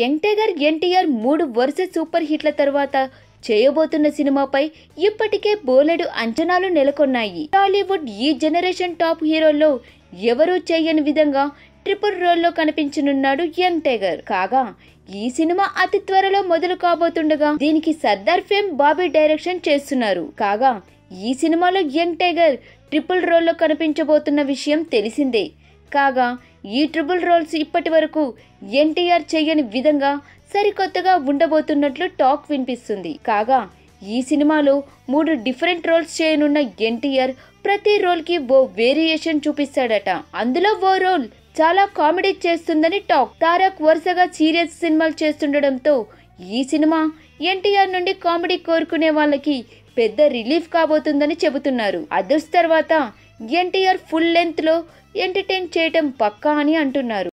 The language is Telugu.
యంగ్ టైగర్ ఎన్టీఆర్ మూడు వరుస సూపర్ హిట్ల తర్వాత చేయబోతున్న సినిమాపై ఇప్పటికే బోలెడు అంచనాలు నెలకొన్నాయి. టాలీవుడ్ ఈ జనరేషన్ టాప్ హీరోల్లో ఎవరూ చేయని విధంగా ట్రిపుల్ రోల్లో కనిపించనున్నాడు యంగ్ టైగర్. కాగా ఈ సినిమా అతి త్వరలో మొదలు కాబోతుండగా దీనికి సర్దార్ ఫేమ్ బాబీ డైరెక్షన్ చేస్తున్నారు. కాగా ఈ సినిమాలో యంగ్ టైగర్ ట్రిపుల్ రోల్లో కనిపించబోతున్న విషయం తెలిసిందే. కాగా ఈ ట్రిబుల్ రోల్స్ ఇప్పటి వరకు ఎన్టీఆర్ చేయని విధంగా సరికొత్తగా ఉండబోతున్నట్లు టాక్ వినిపిస్తుంది. కాగా ఈ సినిమాలో మూడు డిఫరెంట్ రోల్స్ చేయనున్న ఎన్టీఆర్ ప్రతి రోల్కి ఓ వేరియేషన్ చూపిస్తాడట. అందులో ఓ రోల్ చాలా కామెడీ చేస్తుందని టాక్. తారక్ వరుసగా సీరియస్ సినిమాలు చేస్తుండడంతో ఈ సినిమా ఎన్టీఆర్ నుండి కామెడీ కోరుకునే వాళ్ళకి పెద్ద రిలీఫ్ కాబోతుందని చెబుతున్నారు. అదర్స్ తర్వాత ఎన్టీఆర్ ఫుల్ లెంత్లో ఎంటర్టైన్ చేయటం పక్కా అని అంటున్నారు.